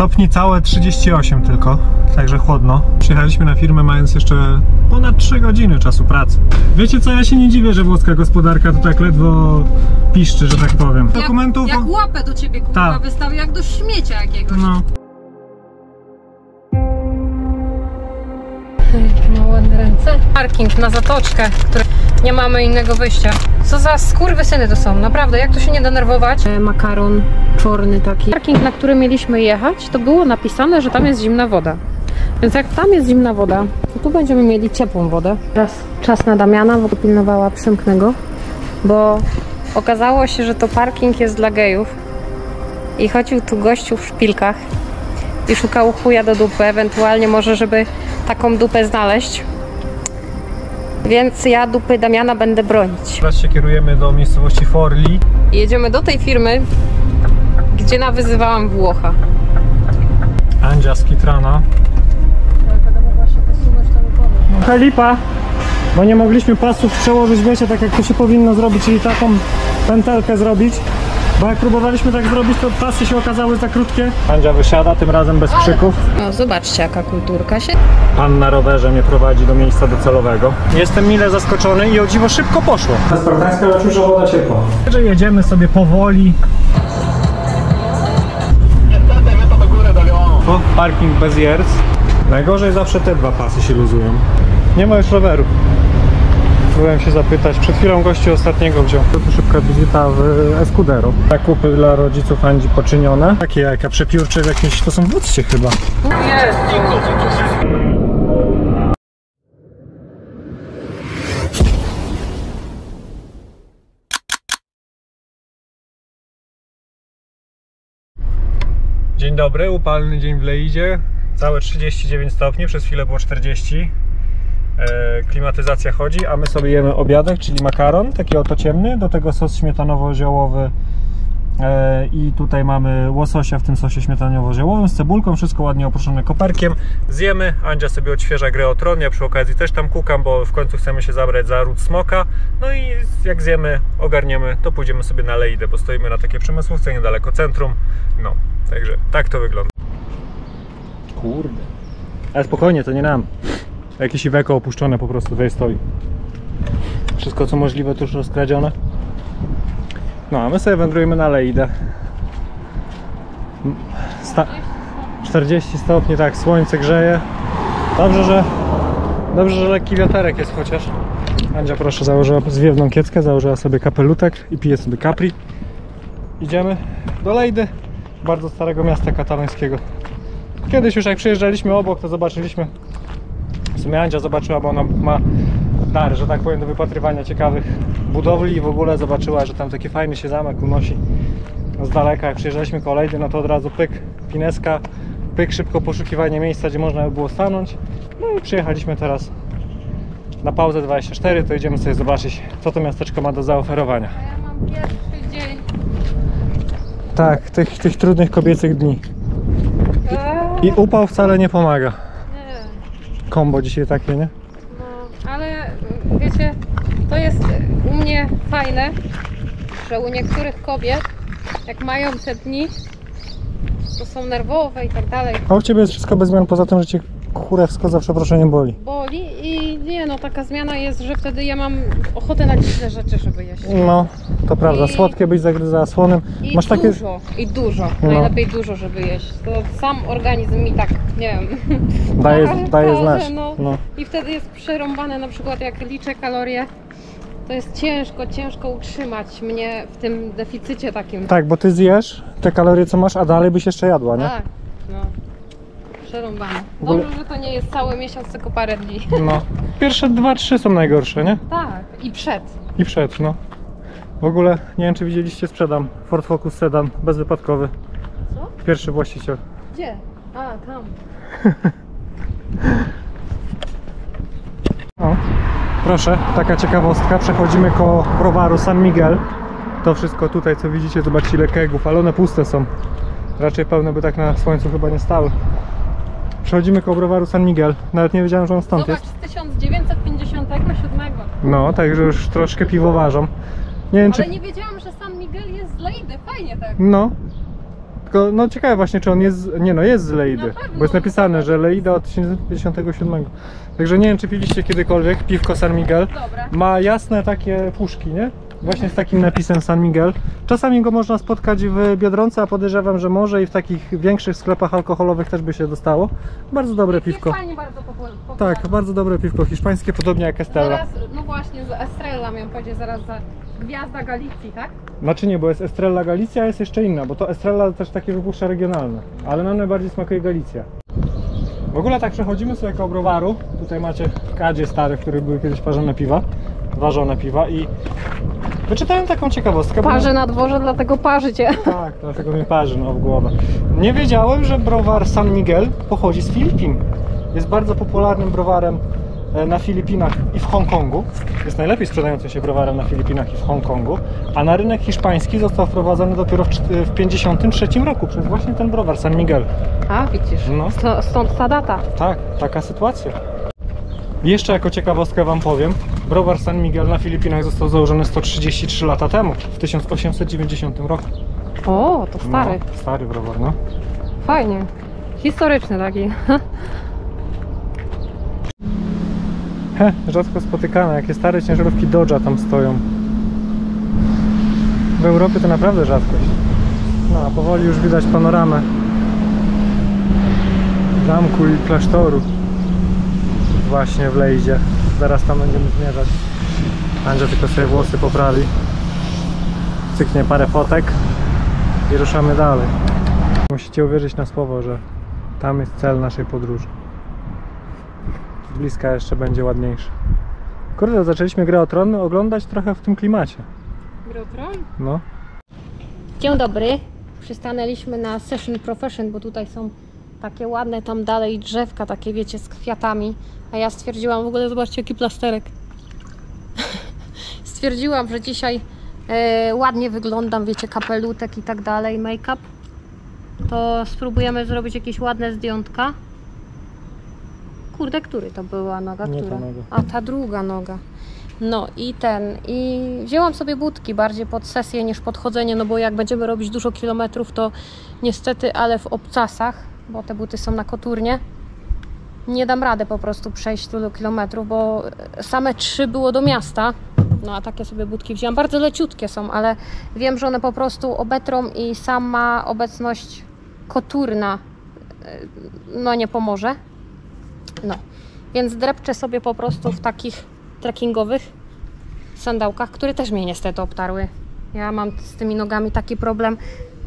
Stopni całe 38 tylko, także chłodno. Przyjechaliśmy na firmę mając jeszcze ponad 3 godziny czasu pracy. Wiecie co, ja się nie dziwię, że włoska gospodarka to tak ledwo piszczy, że tak powiem. Dokumentów... Jak, jak łapę do ciebie kurwa wystawił, jak do śmiecia jakiegoś. No. Ładne ręce. Parking na zatoczkę, który nie mamy innego wyjścia. Co za skurwysyny to są, naprawdę, jak to się nie denerwować? E, Makaron czarny taki. Parking, na który mieliśmy jechać, to było napisane, że tam jest zimna woda. Więc jak tam jest zimna woda, to tu będziemy mieli ciepłą wodę. Teraz czas na Damiana, bo pilnowała przymknego, bo okazało się, że to parking jest dla gejów. I chodził tu gościu w szpilkach i szukał chuja do dupy, ewentualnie może, żeby taką dupę znaleźć. Więc ja dupy Damiana będę bronić. Teraz się kierujemy do miejscowości Forli. Jedziemy do tej firmy, gdzie nawyzywałam Włocha. Andzia z Kitrana. Felipa, bo nie mogliśmy pasów przełożyć, wiecie, tak jak to się powinno zrobić, czyli taką pętelkę zrobić. Bo jak próbowaliśmy tak zrobić, to pasy się okazały za krótkie. Andzia wysiada, tym razem bez krzyków. No zobaczcie jaka kulturka się... Pan na rowerze mnie prowadzi do miejsca docelowego. Jestem mile zaskoczony i o dziwo szybko poszło. Spartańska raczusza woda ciepła. Że jedziemy sobie powoli. O, parking bez jers. Najgorzej zawsze te dwa pasy się luzują. Nie ma już roweru. Próbowałem się zapytać. Przed chwilą gościu ostatniego wziął. To szybka wizyta w Escudero. Zakupy dla rodziców Andzi poczynione. Takie jajka przepiórcze w jakimś... To są w chyba. Dzień dobry, upalny dzień w Leidzie. Całe 39 stopni, przez chwilę było 40. E, klimatyzacja chodzi, a my sobie jemy obiadek, czyli makaron, taki oto ciemny, do tego sos śmietanowo-ziołowy e, i tutaj mamy łososia w tym sosie śmietanowo-ziołowym z cebulką, wszystko ładnie oprószone koperkiem. Zjemy, Andzia sobie odświeża grę o tron, ja przy okazji też tam kukam, bo w końcu chcemy się zabrać za ród smoka. No i jak zjemy, ogarniemy, to pójdziemy sobie na Leidę, bo stoimy na takiej przemysłówce niedaleko centrum. No, także tak to wygląda. Kurde. Ale spokojnie, to nie nam. Jakieś iweko opuszczone po prostu tutaj stoi. Wszystko co możliwe tuż rozkradzione. No a my sobie wędrujemy na Leidę. Sta 40 stopni, tak, słońce grzeje. Dobrze, że dobrze, że lekki wiaterek jest chociaż. Andzia proszę założyła zwiewną kieckę, założyła sobie kapelutek i pije sobie capri. Idziemy do Lejdy, bardzo starego miasta katalońskiego. Kiedyś już jak przyjeżdżaliśmy obok, to zobaczyliśmy. W sumie Andzia zobaczyła, bo ona ma dar, że tak powiem, do wypatrywania ciekawych budowli i w ogóle zobaczyła, że tam taki fajny się zamek unosi z daleka. Jak przyjeżdżaliśmy kolejny, no to od razu pyk, pineska, pyk, szybko poszukiwanie miejsca, gdzie można by było stanąć. No i przyjechaliśmy teraz na pauzę 24, to idziemy sobie zobaczyć, co to miasteczko ma do zaoferowania. Ja mam pierwszy dzień. Tak, tych, tych trudnych kobiecych dni. Eee, I upał wcale nie pomaga. Kombo dzisiaj takie, nie? No, ale y, wiecie, to jest u mnie fajne, że u niektórych kobiet, jak mają te dni, to są nerwowe i tak dalej, A u Ciebie jest wszystko bez zmian, poza tym, że Cię kurewsko za przeproszeniem boli. boli i nie no, taka zmiana jest, że wtedy ja mam ochotę na dziwne rzeczy, żeby jeść. No, to prawda, I- słodkie być zagryza słonym. I Masz takie... dużo, i dużo, No. najlepiej dużo, żeby jeść. To sam organizm mi tak, nie wiem, Daje, daje znać. No. No. I wtedy jest przerąbane, na przykład jak liczę kalorie, to jest ciężko, ciężko utrzymać mnie w tym deficycie takim. Tak, bo Ty zjesz te kalorie, co masz, a dalej byś jeszcze jadła, nie? Tak, no. Przerąbane. Ogóle- Dobrze, że to nie jest cały miesiąc, tylko parę dni. No. Pierwsze dwa, trzy są najgorsze, nie? Tak, i przed. I przed, no. W ogóle, nie wiem czy widzieliście, sprzedam Ford Focus Sedan, bezwypadkowy. Co? Pierwszy właściciel. Gdzie? A, tam. O, proszę, taka ciekawostka. Przechodzimy koło browaru San Miguel. To wszystko tutaj, co widzicie, zobaczcie ile kegów, ale one puste są. Raczej pełne by tak na słońcu chyba nie stały. Przechodzimy koło browaru San Miguel. Nawet nie wiedziałem, że on stąd Zobacz, jest. z 1957. No, także już troszkę piwowarzą. Nie wiem, czy... Ale nie wiedziałam, że San Miguel jest z Leydy. Fajnie tak. No. Tylko no ciekawe właśnie, czy on jest, nie no jest z Leidy, Na pewno. bo jest napisane, że Leida od 1957. Także nie wiem, czy piliście kiedykolwiek piwko San Miguel. Dobre. Ma jasne takie puszki, nie? Właśnie z takim napisem San Miguel. Czasami go można spotkać w Biedronce, a podejrzewam, że może i w takich większych sklepach alkoholowych też by się dostało. Bardzo dobre piwko. Hiszpanii bardzo popularne. Tak, bardzo dobre piwko hiszpańskie, podobnie jak Estella. Zaraz, no właśnie, z Estrella miałem powiedzieć, zaraz za Gwiazda Galicji, tak? Znaczy nie, bo jest Estrella Galicja, a jest jeszcze inna, bo to Estrella też takie wypuszcza regionalne, ale nam najbardziej smakuje Galicja. W ogóle tak przechodzimy sobie koło browaru, tutaj macie kadzie stare, w których były kiedyś parzone piwa, ważone piwa i wyczytałem taką ciekawostkę. bo- Parzy na dworze, dlatego parzycie. Tak, dlatego mnie parzy no, w głowę. Nie wiedziałem, że browar San Miguel pochodzi z Filipin. Jest bardzo popularnym browarem e, na Filipinach i w Hongkongu. Jest najlepiej sprzedającym się browarem na Filipinach i w Hongkongu. A na rynek hiszpański został wprowadzony dopiero w 1953 roku przez właśnie ten browar San Miguel. A, widzisz. No. Stąd ta data. Tak, taka sytuacja. Jeszcze jako ciekawostkę Wam powiem, browar San Miguel na Filipinach został założony 133 lata temu, w 1890 roku. O, to stary. No, stary browar, no. Fajnie. Historyczny taki. He, rzadko spotykane, jakie stare ciężarówki Dodge'a tam stoją. W Europie to naprawdę rzadkość. No, a powoli już widać panoramę zamku i klasztoru. Właśnie w Lejdzie. Zaraz tam będziemy zmierzać. Andrzej tylko sobie włosy poprawi. Cyknie parę fotek i ruszamy dalej. Musicie uwierzyć na słowo, że tam jest cel naszej podróży. Z bliska jeszcze będzie ładniejszy. Kurde, zaczęliśmy grę o tron oglądać trochę w tym klimacie. No. Dzień dobry. Przystanęliśmy na Session Profession, bo tutaj są takie ładne tam dalej drzewka, takie wiecie, z kwiatami. A ja stwierdziłam, w ogóle zobaczcie jaki plasterek. stwierdziłam, że dzisiaj e, ładnie wyglądam, wiecie, kapelutek i tak dalej, make-up. To spróbujemy zrobić jakieś ładne zdjątka. Kurde, który to była noga? Nie ta Która? noga. A ta druga noga. No i ten, i wzięłam sobie budki bardziej pod sesję niż pod chodzenie, no bo jak będziemy robić dużo kilometrów, to niestety, ale w obcasach, bo te buty są na koturnie, nie dam rady po prostu przejść tylu kilometrów, bo same trzy było do miasta, no a takie sobie budki wzięłam. Bardzo leciutkie są, ale wiem, że one po prostu obetrą i sama obecność koturna y, no nie pomoże. No, więc drepczę sobie po prostu w takich trekkingowych sandałkach, które też mnie niestety obtarły. Ja mam z tymi nogami taki problem.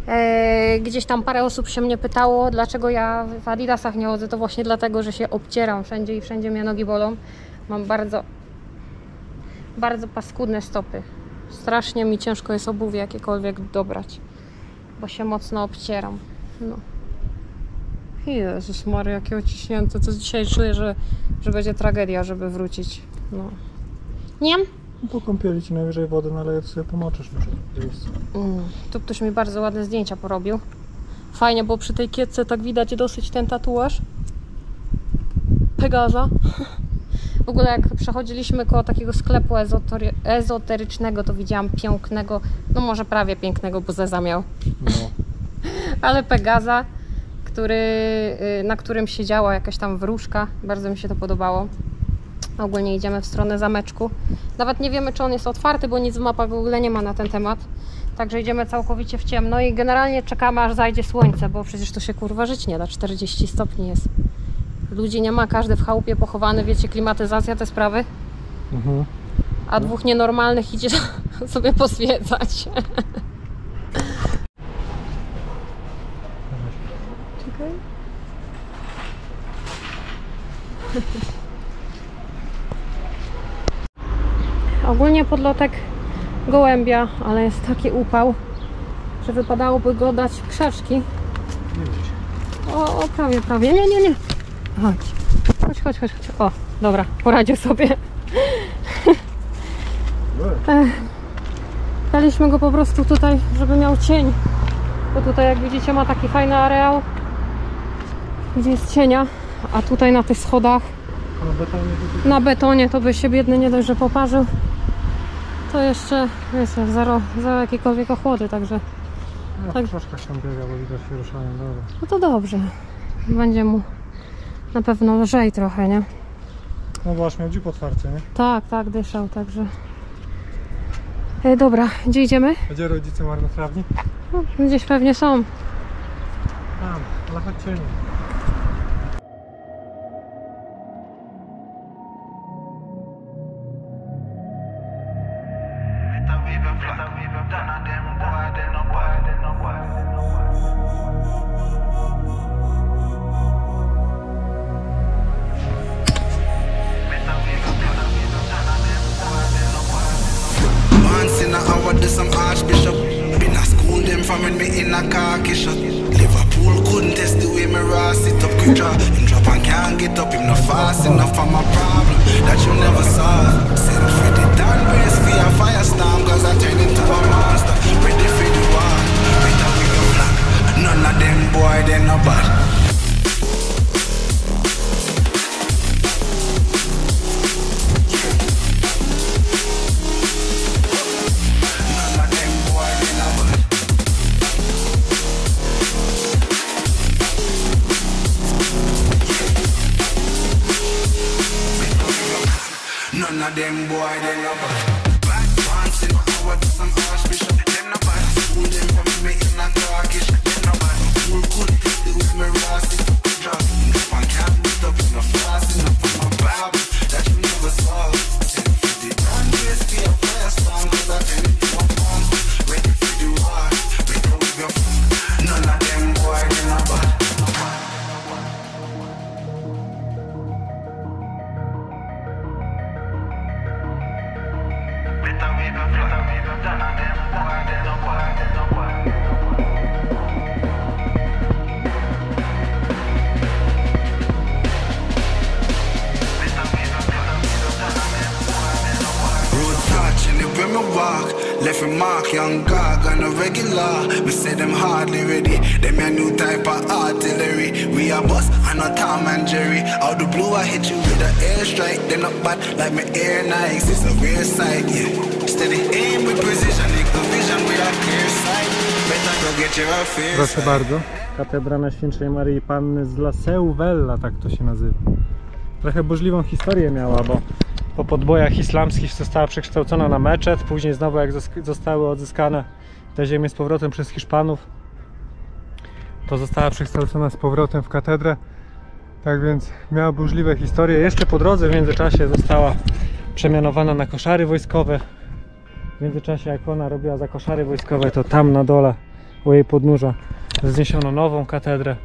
E, gdzieś tam parę osób się mnie pytało, dlaczego ja w adidasach nie chodzę. To właśnie dlatego, że się obcieram wszędzie i wszędzie mnie nogi bolą. Mam bardzo, bardzo paskudne stopy. Strasznie mi ciężko jest obuwie jakiekolwiek dobrać, bo się mocno obcieram. No. Jezus Mary, jakie ociśnięte. To dzisiaj czuję, że, że będzie tragedia, żeby wrócić. No. Nie? Po kąpieli ci najwyżej wodę naleję, to sobie pomoczysz może miejscu. Mm, tu ktoś mi bardzo ładne zdjęcia porobił. Fajnie, bo przy tej kietce tak widać dosyć ten tatuaż. Pegaza. W ogóle jak przechodziliśmy koło takiego sklepu ezotery- ezoterycznego, to widziałam pięknego, no może prawie pięknego, bo Zeza miał, No. ale Pegaza, który, y, na którym siedziała jakaś tam wróżka. Bardzo mi się to podobało. Ogólnie idziemy w stronę zameczku. Nawet nie wiemy, czy on jest otwarty, bo nic w mapach w ogóle nie ma na ten temat. Także idziemy całkowicie w ciemno i generalnie czekamy, aż zajdzie słońce, bo przecież to się kurwa żyć nie da. 40 stopni jest. Ludzi nie ma, każdy w chałupie pochowany, wiecie, klimatyzacja, te sprawy. Mhm. A dwóch nienormalnych idzie sobie pozwiedzać. Czekaj. Ogólnie podlotek gołębia, ale jest taki upał, że wypadałoby go dać krzaczki. O, o, prawie, prawie. Nie, nie, nie. Chodź. Chodź, chodź, chodź. chodź. O, dobra, poradził sobie. Daliśmy go po prostu tutaj, żeby miał cień. Bo tutaj, jak widzicie, ma taki fajny areał, gdzie jest cienia. A tutaj na tych schodach, A na betonie to na betonie, to by się biedny nie dość, że poparzył. To jeszcze, wiecie, zero, zero jakiejkolwiek ochłody, także No, Tak. troszkę się biega, bo widać się ruszają, dobra. No to dobrze. Będzie mu na pewno lżej trochę, nie? No bo aż miał dziób otwarty, nie? Tak, tak, dyszał, także. E, dobra, gdzie idziemy? Gdzie rodzice marnotrawni? No, gdzieś pewnie są. Tam, ale chodźcie Katedra Najświętszej Maryi Panny z La Seuvella, tak to się nazywa. Trochę burzliwą historię miała, bo po podbojach islamskich została przekształcona na meczet, później znowu jak zostały odzyskane te ziemie z powrotem przez Hiszpanów, to została przekształcona z powrotem w katedrę. Tak więc miała burzliwe historie. Jeszcze po drodze w międzyczasie została przemianowana na koszary wojskowe. W międzyczasie jak ona robiła za koszary wojskowe, to tam na dole u jej podnóża wzniesiono nową katedrę,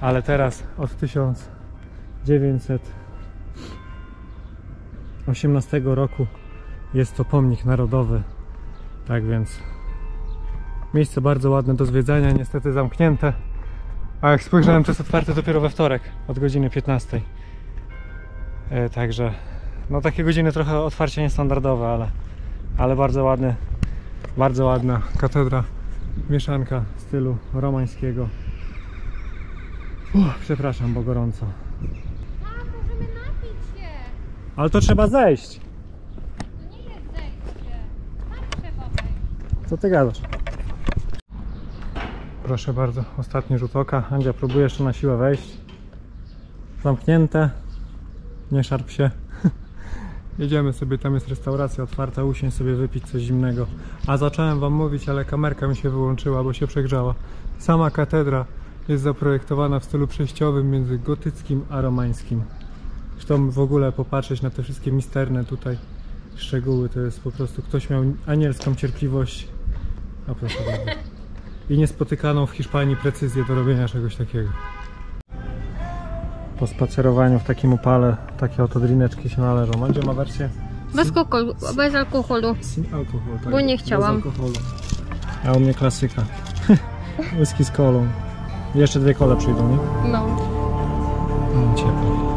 ale teraz od 1918 roku jest to pomnik narodowy. Tak więc miejsce bardzo ładne do zwiedzania, niestety zamknięte. A jak spojrzałem, to jest otwarte dopiero we wtorek od godziny 15. E, Także no takie godziny trochę otwarcie niestandardowe, ale, ale bardzo ładne, bardzo ładna katedra mieszanka stylu romańskiego. Uff, przepraszam, bo gorąco. A, możemy napić się. Ale to trzeba zejść. To nie jest zejście. Tak trzeba wejść. Co ty gadasz? Proszę bardzo, ostatni rzut oka. Andzia próbuje jeszcze na siłę wejść. Zamknięte. Nie szarp się. Jedziemy sobie, tam jest restauracja otwarta, usiąść sobie wypić coś zimnego. A zacząłem wam mówić, ale kamerka mi się wyłączyła, bo się przegrzała. Sama katedra jest zaprojektowana w stylu przejściowym między gotyckim a romańskim. Zresztą w ogóle popatrzeć na te wszystkie misterne tutaj szczegóły, to jest po prostu ktoś miał anielską cierpliwość. A proszę bardzo. I niespotykaną w Hiszpanii precyzję do robienia czegoś takiego. Po spacerowaniu w takim upale takie oto drineczki się należą. Andzie ma wersję Bez, kokol, bez alkoholu. sin alkohol. Tak? Bo nie chciałam. Alkoholu. A u mnie klasyka. Whisky z kolą. Jeszcze dwie kole przyjdą, nie? No. Mm, ciepło.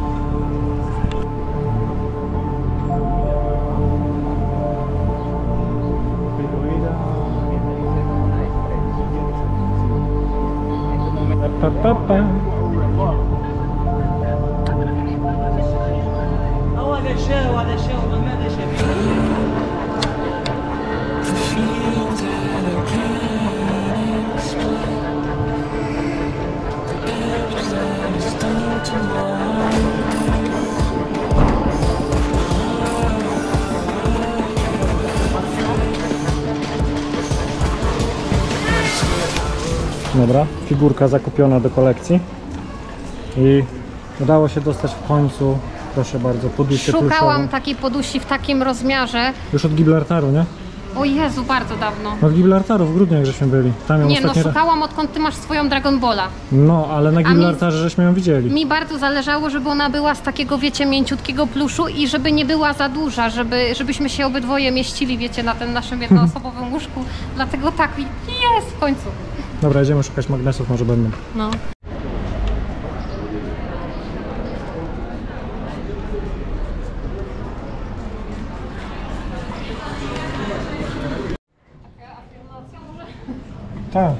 Pa, pa, pa. Dobra, figurka zakupiona do kolekcji. I udało się dostać w końcu proszę bardzo, podusie Szukałam pluszową. takiej podusi w takim rozmiarze. Już od Gibraltaru, nie? O Jezu, bardzo dawno. Od Gibraltaru w grudniu jak żeśmy byli. Tam ją Nie no, ostatni raz. szukałam odkąd ty masz swoją Dragon Balla. No, ale na Gibraltarze żeśmy ją widzieli. Mi bardzo zależało, żeby ona była z takiego, wiecie, mięciutkiego pluszu i żeby nie była za duża, żeby, żebyśmy się obydwoje mieścili, wiecie, na tym naszym jednoosobowym łóżku. Dlatego tak, jest w końcu. Dobra, idziemy szukać magnesów, może będą. No. Tak.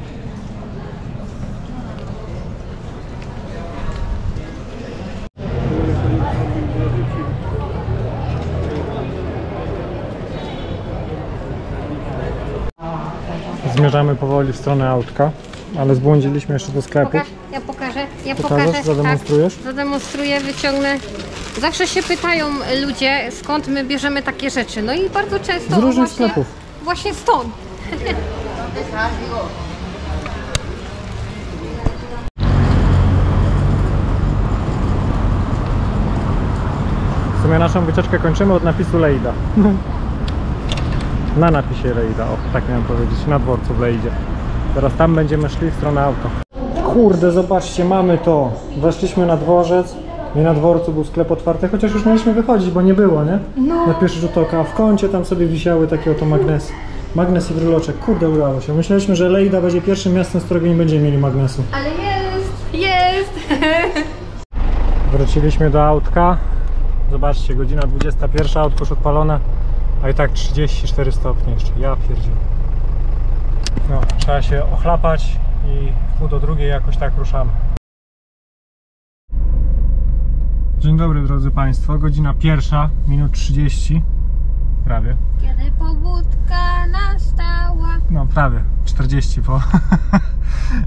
Zmierzamy powoli w stronę autka, ale zbłądziliśmy jeszcze do sklepu. Pokaż, ja pokażę, ja Pokażesz? pokażę. Zademonstrujesz? Tak, zademonstruję, wyciągnę. Zawsze się pytają ludzie, skąd my bierzemy takie rzeczy. No i bardzo często Z różnych właśnie, sklepów. Właśnie stąd. Sumie naszą wycieczkę kończymy od napisu Leida. Na napisie Leida, o tak miałem powiedzieć, na dworcu w Leidzie. Teraz tam będziemy szli w stronę auto. Kurde, zobaczcie, mamy to. Weszliśmy na dworzec i na dworcu był sklep otwarty, chociaż już mieliśmy wychodzić, bo nie było, nie? No. Na pierwszy rzut oka, a w kącie tam sobie wisiały takie oto magnesy. Magnes i bryloczek. Kurde, udało się. Myśleliśmy, że Leida będzie pierwszym miastem, z którego nie będziemy mieli magnesu. Ale jest, jest. Wróciliśmy do autka. Zobaczcie, godzina 21, autko już odpalone, a i tak 34 stopnie jeszcze. Ja pierdziu. No, trzeba się ochlapać i w pół do drugiej jakoś tak ruszamy. Dzień dobry drodzy Państwo, godzina pierwsza, minut 30, prawie. Kiedy pobudka nastała. No prawie, 40 po.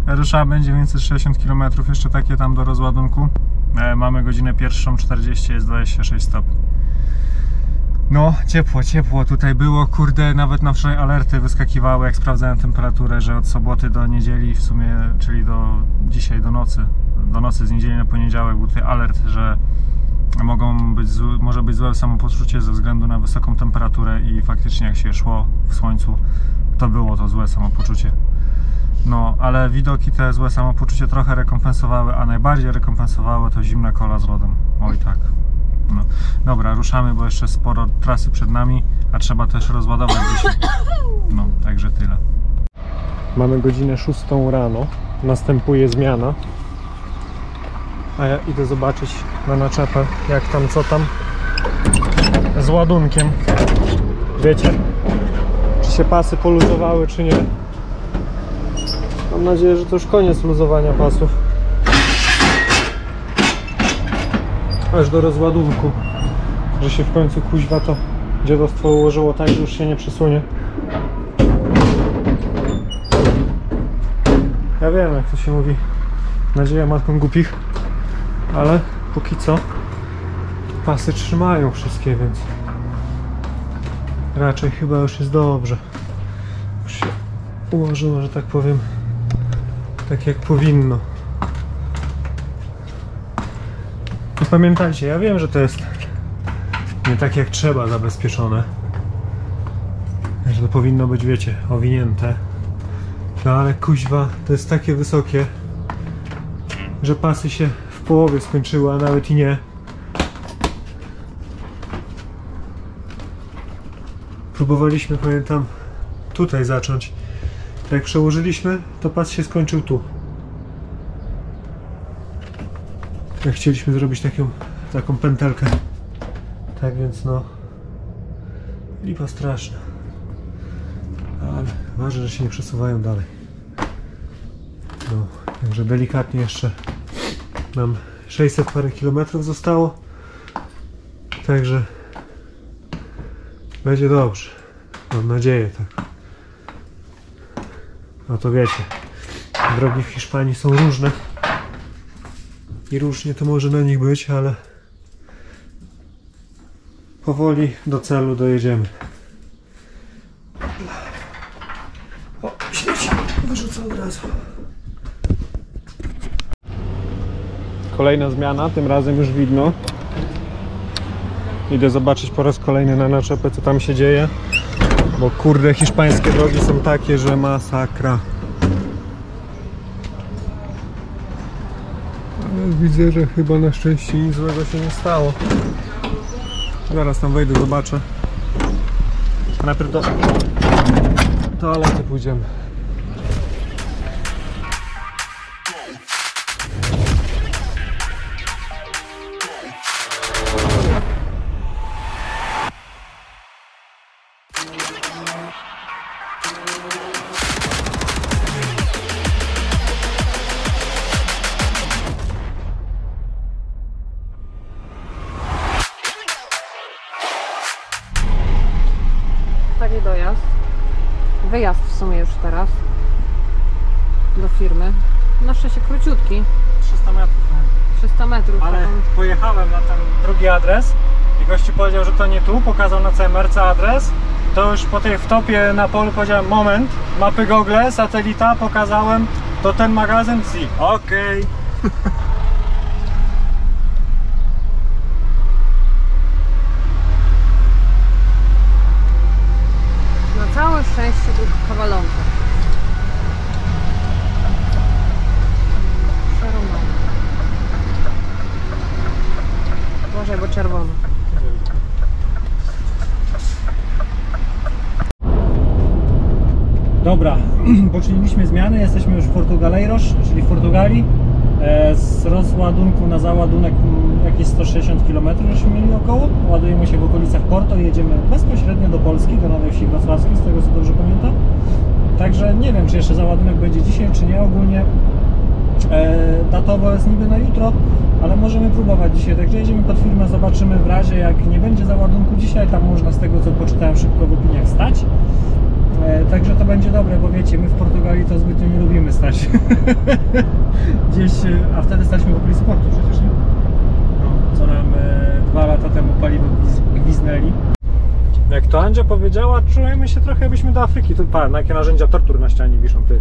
Ruszamy 960 km, jeszcze takie tam do rozładunku. E, mamy godzinę pierwszą, 40, jest 26 stopni. No, ciepło, ciepło tutaj było, kurde, nawet na wczoraj alerty wyskakiwały, jak sprawdzałem temperaturę, że od soboty do niedzieli w sumie, czyli do dzisiaj do nocy, do nocy z niedzieli na poniedziałek był tutaj alert, że zły, może być złe samopoczucie ze względu na wysoką temperaturę i faktycznie jak się szło w słońcu, to było to złe samopoczucie. No, ale widoki te złe samopoczucie trochę rekompensowały, a najbardziej rekompensowało to zimna kola z lodem. Oj tak. No. Dobra, ruszamy, bo jeszcze sporo trasy przed nami, a trzeba też rozładować dzisiaj. No, także tyle. Mamy godzinę 6 rano, następuje zmiana. A ja idę zobaczyć na naczepę, jak tam, co tam z ładunkiem. Wiecie, czy się pasy poluzowały, czy nie. Mam nadzieję, że to już koniec luzowania pasów. Aż do rozładunku. Że się w końcu kuźwa to dziadostwo ułożyło tak, że już się nie przesunie. Ja wiem, jak to się mówi. Nadzieja matką głupich. Ale póki co pasy trzymają wszystkie, więc raczej chyba już jest dobrze. Już się ułożyło, że tak powiem, tak jak powinno. I pamiętajcie, ja wiem, że to jest nie tak jak trzeba zabezpieczone. Że to powinno być, wiecie, owinięte. No ale kuźwa, to jest takie wysokie, że pasy się połowie skończyły, a nawet i nie. Próbowaliśmy, pamiętam, tutaj zacząć. Jak przełożyliśmy, to pas się skończył tu. Jak chcieliśmy zrobić taką, taką pętelkę. Tak więc no. Lipa straszna. Ale ważne, że się nie przesuwają dalej. No, także delikatnie jeszcze nam 600 parę kilometrów zostało. Także będzie dobrze. Mam nadzieję tak. No to wiecie, drogi w Hiszpanii są różne. i różnie to może na nich być, ale powoli do celu dojedziemy. O, śmieci wyrzucę od razu. Kolejna zmiana, tym razem już widno. Idę zobaczyć po raz kolejny na naczepę, co tam się dzieje. Bo kurde, hiszpańskie drogi są takie, że masakra. Ale widzę, że chyba na szczęście nic złego się nie stało. Zaraz tam wejdę, zobaczę. A najpierw do toalety pójdziemy. Króciutki. 300 metrów. 300 metrów. Ale Taką- pojechałem na ten drugi adres i gościu powiedział, że to nie tu, pokazał na CMRC adres. To już po tej wtopie na polu powiedziałem, moment, mapy Google, satelita, pokazałem, to ten magazyn, si, okej. Na całe szczęście tylko kawalonka. Przerąbane. Czerwono. Dobra, poczyniliśmy zmiany, jesteśmy już w Portugaleiros, czyli w Portugalii. E, Z rozładunku na załadunek jakieś 160 km żeśmy mieli około. Ładujemy się w okolicach Porto i jedziemy bezpośrednio do Polski, do Nowej Wsi Wrocławskiej, z tego co dobrze pamiętam. Także nie wiem, czy jeszcze załadunek będzie dzisiaj, czy nie. Ogólnie e, datowo jest niby na jutro, ale możemy próbować dzisiaj. Także jedziemy pod firmę, zobaczymy w razie jak nie będzie załadunku dzisiaj. Tam można z tego co poczytałem szybko w opiniach stać. E, Także to będzie dobre, bo wiecie, my w Portugalii to zbytnio nie lubimy stać. Gdzieś, e, a wtedy staliśmy w okolicy portu przecież, nie? No, co nam e, dwa lata temu paliwo gwiz- gwiznęli. Jak to Andzia powiedziała, czujemy się trochę jakbyśmy do Afryki. Tu pa, na jakie narzędzia tortur na ścianie wiszą, ty.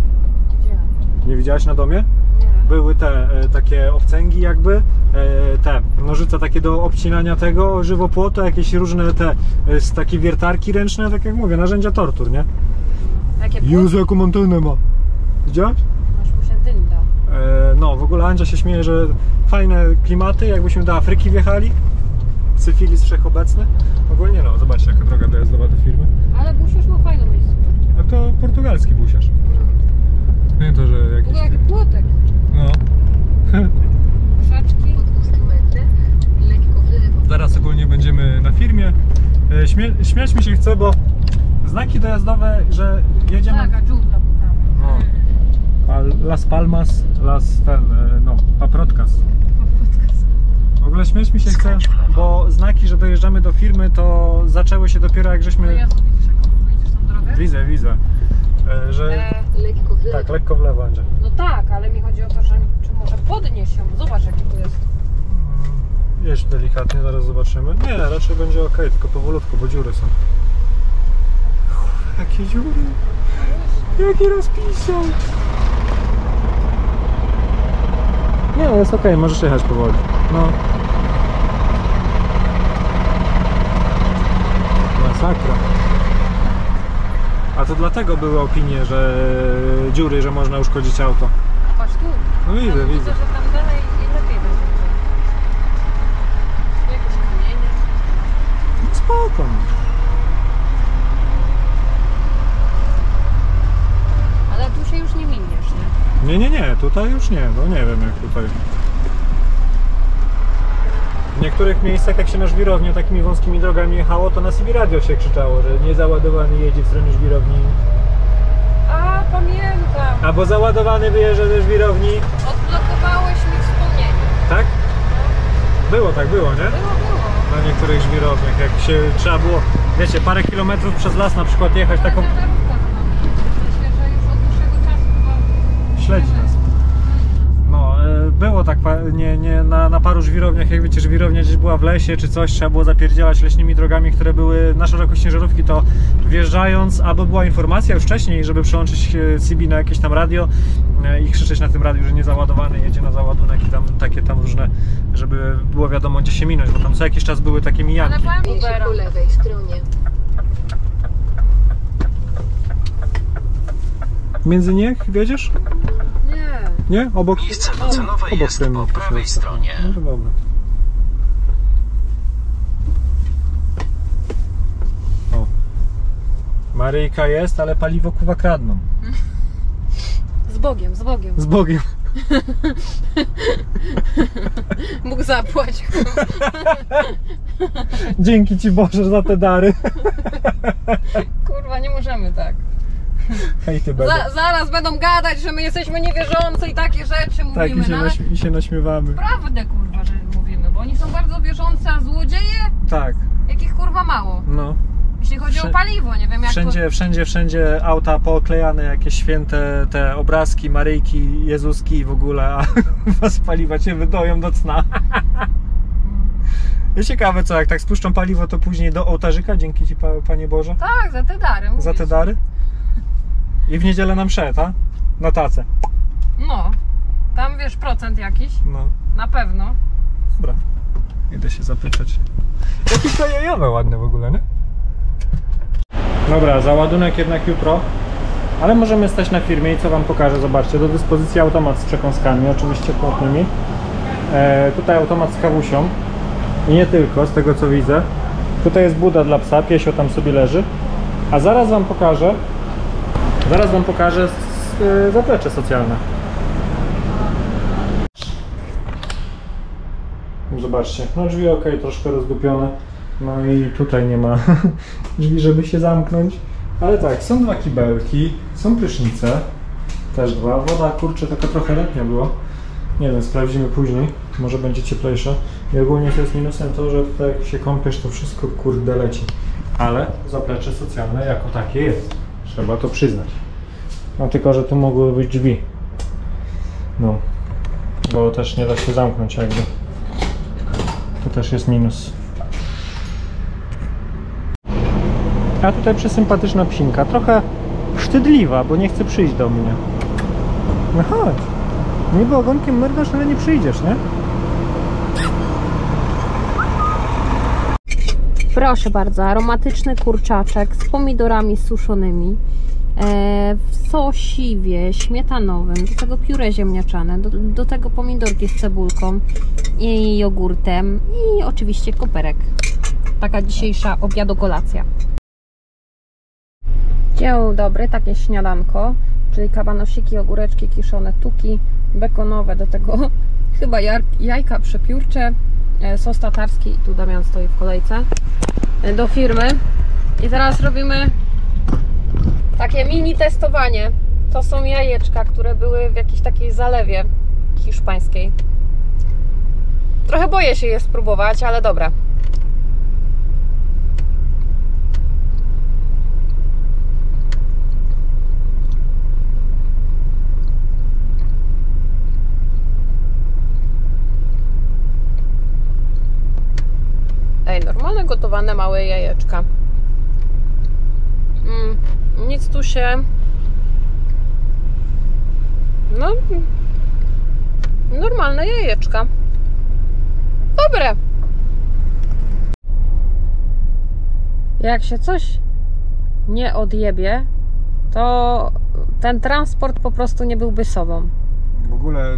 Gdzie? Nie widziałaś na domie? Były te e, takie owcęgi jakby, e, te nożyce takie do obcinania tego żywopłotu, jakieś różne te e, z takie wiertarki ręczne, tak jak mówię, narzędzia tortur, nie? Jakie Jezu, jaką montanę ma. Widziałeś? Masz mu się dynda. E, no, w ogóle Andzia się śmieje, że fajne klimaty, jakbyśmy do Afryki wjechali. Syfilis wszechobecny. Ogólnie no, zobaczcie jaka droga dojazdowa do firmy. Ale Busiusz ma fajną miejsce. A to portugalski busiarz. Nie to, że jakiś... ogóle jaki płotek. No. Krzaczki. Zaraz ogólnie będziemy na firmie. E, Śmie śmiać mi się chce, bo znaki dojazdowe, że jedziemy... Tak, a dżungla tam. No. A Las Palmas, Las ten, e, no, Paprotkas. W ogóle śmiać mi się chce, bo znaki, że dojeżdżamy do firmy, to zaczęły się dopiero jak No żeśmy... Jezu, widzisz jaką widzisz tą drogę? Widzę, widzę. E, Że... E, Tak, lekko w lewo będzie. Tak, ale mi chodzi o to, że czy może podnieść ją. Zobacz jaki tu jest. Jedź delikatnie, zaraz zobaczymy. Nie, raczej będzie ok, tylko powolutku, bo dziury są. Uff, Jakie dziury! Jaki rozpisał! Nie, jest ok, możesz jechać powoli. No. Masakra. A to dlatego były opinie, że dziury, że można uszkodzić auto. Patrz tu. No widzę, Ale widzę. że tam dalej i lepiej będzie. Jakieś kamienie. Spoko. Ale tu się już nie miniesz, nie? Nie, nie, nie, tutaj już nie, no nie wiem jak tutaj. W niektórych miejscach jak się na żwirownię takimi wąskimi drogami jechało, to na CB radio się krzyczało, że niezaładowany jedzie w stronę żwirowni. A, pamiętam. Albo załadowany wyjeżdża ze żwirowni. Odblokowałeś mi wspomnienie. Tak? Było tak, było, nie? Było, było. Na niektórych żwirowniach, jak się trzeba było, wiecie, parę kilometrów przez las na przykład jechać taką... W sensie, że już od dłuższego czasu chyba... Śledzi. No, było tak nie, nie, na, na paru żwirowniach, jak wiecie, żwirownia gdzieś była w lesie czy coś, trzeba było zapierdzielać leśnymi drogami, które były na szerokość ciężarówki, to wjeżdżając, albo była informacja już wcześniej, żeby przełączyć e, CB na jakieś tam radio e, i krzyczeć na tym radiu, że niezaładowany jedzie na załadunek i tam takie tam różne, żeby było wiadomo gdzie się minąć, bo tam co jakiś czas były takie mijanki. po lewej stronie. Między niech wiedziesz? Nie. Obok? Miejsce docelowe Obok jest tej po prawej stronie. No to dobra. O. Maryjka jest, ale paliwo kuwa kradną. Z Bogiem, z Bogiem. Z Bogiem. Bóg zapłać. Dzięki Ci Boże za te dary. Kurwa, nie możemy tak. Hej Ty. Za, zaraz będą gadać, że my jesteśmy niewierzący i takie rzeczy Tak, mówimy. i się, no, i się naśmiewamy. prawdę kurwa, że mówimy, bo oni są bardzo wierzący, a złodzieje, Tak, jakich kurwa mało. no. Jeśli chodzi o paliwo, nie wiem jak Wszędzie, wszędzie, wszędzie auta pooklejane, jakieś święte te obrazki, Maryjki, Jezuski i w ogóle, a was paliwa cię wydoją do cna. I ciekawe co, jak tak spuszczą paliwo, to później do ołtarzyka, dzięki Ci Pa- Panie Boże, To... Tak, za te dary. za mówię te dary. I w niedzielę nam mszę, ta? Na tacę. No, tam wiesz procent jakiś, No, na pewno. dobra. Idę się zapytać. Jakie to jajowe ładne w ogóle, nie? Dobra, załadunek jednak jutro. Ale możemy stać na firmie i co Wam pokażę, zobaczcie, do dyspozycji automat z przekąskami, oczywiście płatnymi. E, tutaj automat z kawusią i nie tylko, z tego co widzę. Tutaj jest buda dla psa, piesio tam sobie leży. A zaraz Wam pokażę, zaraz Wam pokażę e, zaplecze socjalne. Zobaczcie, no drzwi ok, troszkę rozdupione. No i tutaj nie ma drzwi, żeby się zamknąć. Ale tak, są dwa kibelki, są prysznice, też dwa. Woda kurczę taka trochę letnia była. Nie wiem, sprawdzimy później, może będzie cieplejsza. I ogólnie to jest minusem to, że jak się kąpiesz, to wszystko kurde leci. Ale zaplecze socjalne jako takie jest. Trzeba to przyznać. No tylko, że tu mogły być drzwi. No, bo też nie da się zamknąć jakby. To też jest minus. A tutaj przesympatyczna psinka, trochę wstydliwa, bo nie chce przyjść do mnie. No chodź. Niby ogonkiem mrdasz, ale nie przyjdziesz, nie? Proszę bardzo, aromatyczny kurczaczek z pomidorami suszonymi, e, w sosiwie śmietanowym, do tego pióre ziemniaczane, do, do tego pomidorki z cebulką i jogurtem i oczywiście koperek. Taka dzisiejsza obiadokolacja. Dzień dobry, takie śniadanko, czyli kabanosiki, ogóreczki kiszone, tuki bekonowe, do tego chyba jajka przepiórcze, sos tatarski i tu Damian stoi w kolejce e, do firmy. I teraz robimy takie mini testowanie. To są jajeczka, które były w jakiejś takiej zalewie hiszpańskiej. Trochę boję się je spróbować, ale dobra. Normalne gotowane małe jajeczka. Mm, nic tu się. No. Normalne jajeczka. Dobre. Jak się coś nie odjebie, to ten transport po prostu nie byłby sobą. W ogóle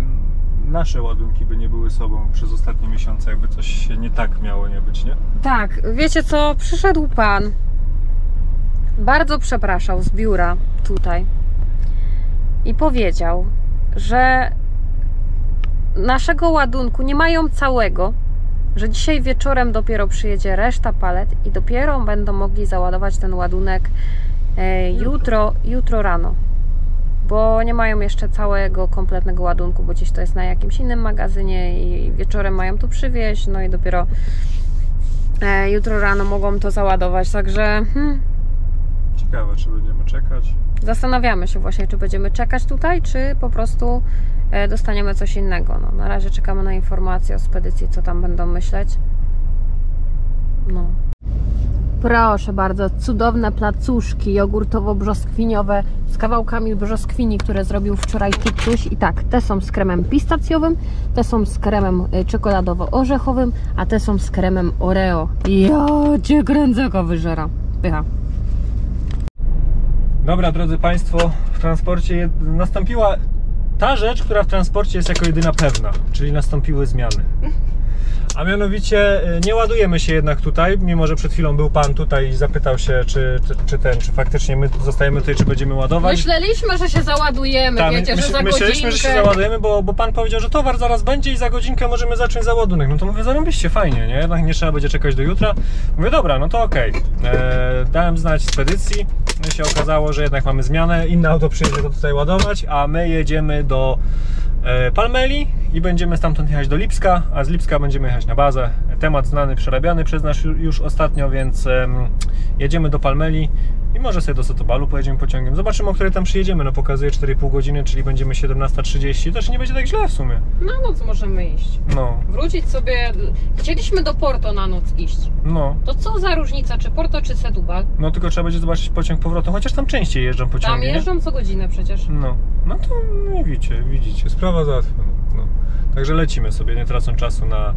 nasze ładunki by nie były sobą przez ostatnie miesiące, jakby coś się nie tak miało nie być, nie? Tak, wiecie co? Przyszedł pan. Bardzo przepraszał z biura tutaj i powiedział, że naszego ładunku nie mają całego, że dzisiaj wieczorem dopiero przyjedzie reszta palet i dopiero będą mogli załadować ten ładunek e, jutro, jutro rano. Bo nie mają jeszcze całego kompletnego ładunku, bo gdzieś to jest na jakimś innym magazynie i wieczorem mają tu przywieźć, no i dopiero e, jutro rano mogą to załadować, także hmm, Ciekawe, czy będziemy czekać. Zastanawiamy się właśnie, czy będziemy czekać tutaj, czy po prostu e, dostaniemy coś innego. No, na razie czekamy na informacje o spedycji, co tam będą myśleć. No. Proszę bardzo, cudowne placuszki jogurtowo-brzoskwiniowe z kawałkami brzoskwini, które zrobił wczoraj Tuptuś. I tak, te są z kremem pistacjowym, te są z kremem y, czekoladowo-orzechowym, a te są z kremem Oreo. Ja cię kręcego wyżera. Pycha. Dobra, drodzy Państwo, w transporcie nastąpiła ta rzecz, która w transporcie jest jako jedyna pewna, czyli nastąpiły zmiany. A mianowicie y, nie ładujemy się jednak tutaj, mimo że przed chwilą był Pan tutaj i zapytał się, czy, czy, czy ten, czy faktycznie my zostajemy tutaj, czy będziemy ładować. Myśleliśmy, że się załadujemy, my- wiecie, że myśl- za myśleliśmy, że się godzinkę. załadujemy, bo, bo pan powiedział, że towar zaraz będzie i za godzinkę możemy zacząć załadunek. No to mówię, zarąbiście, fajnie, nie? Jednak nie trzeba będzie czekać do jutra. Mówię, dobra, no to okej. Eee, Dałem znać spedycji, no się okazało, że jednak mamy zmianę. Inne auto przyjedzie to tutaj ładować, a my jedziemy do e, Palmeli i będziemy stamtąd jechać do Lipska, a z Lipska będziemy jechać na bazę. Temat znany, przerabiany przez nas ju- już ostatnio, więc em, jedziemy do Palmeli i może sobie do Sotobalu pojedziemy pociągiem. Zobaczymy, o której tam przyjedziemy. No pokazuje 4,5 godziny, czyli będziemy 17.30. Też nie będzie tak źle w sumie. Na noc możemy iść. No, Wrócić sobie. Chcieliśmy do Porto na noc iść. no. To co za różnica, czy Porto, czy Setúbal? No tylko trzeba będzie zobaczyć pociąg powrotny, chociaż tam częściej jeżdżą pociągi. Tam nie? jeżdżą co godzinę przecież. No, no to no, widzicie, widzicie, sprawa załatwiona. No. Także lecimy sobie, nie tracąc czasu na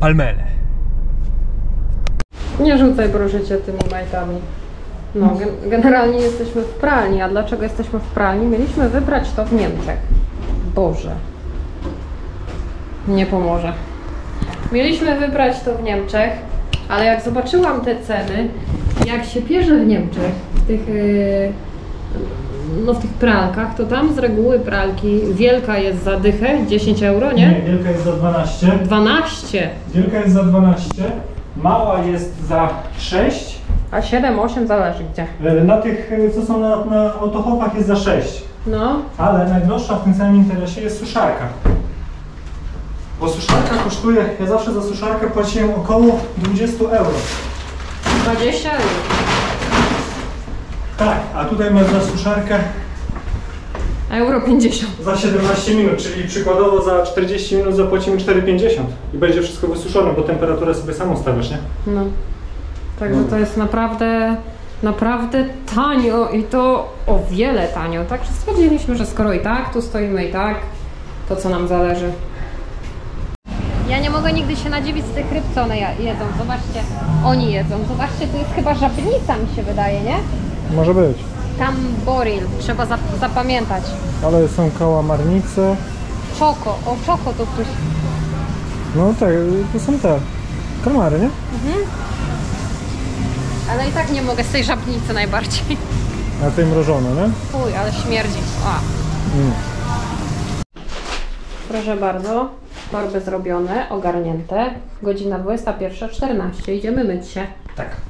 Palmele. Nie rzucaj proszę cię tymi majtami. No, gen- generalnie jesteśmy w pralni. A dlaczego jesteśmy w pralni? Mieliśmy wybrać to w Niemczech. Boże. Nie pomoże. Mieliśmy wybrać to w Niemczech, ale jak zobaczyłam te ceny, jak się pierze w Niemczech, w tych, yy, no w tych pralkach, to tam z reguły pralki wielka jest za dychę, 10 euro, nie? wielka jest za 12. 12, Wielka jest za 12. Mała jest za 6. a 7, 8 zależy gdzie. E, Na tych, e, co są na, na autohofach jest za 6. No, Ale najdroższa w tym samym interesie jest suszarka. Bo suszarka kosztuje, ja zawsze za suszarkę płaciłem około 20 euro. 20 euro. Tak, a tutaj masz za suszarkę Euro 50. za 17 minut, czyli przykładowo za 40 minut zapłacimy 4,50 i będzie wszystko wysuszone, bo temperaturę sobie sam ustawiasz, nie? No. Także to jest naprawdę, naprawdę tanio i to o wiele tanio. Także stwierdziliśmy, że skoro i tak tu stoimy i tak, to co nam zależy. Ja nie mogę nigdy się nadziwić z tych ryb, co one jedzą. Zobaczcie, oni jedzą. Zobaczcie, to jest chyba żabnica mi się wydaje, nie? Może być, Tam boril, trzeba zap- zapamiętać. ale są kałamarnice, Czoko, o czoko to ktoś no tak, to są te kalmary, nie? Ale i tak nie mogę z tej żabnicy najbardziej. A te mrożone, nie? Fuj, ale śmierdzi. A. Mm. Proszę bardzo, torby zrobione, ogarnięte. Godzina 21.14. Idziemy myć się. Tak.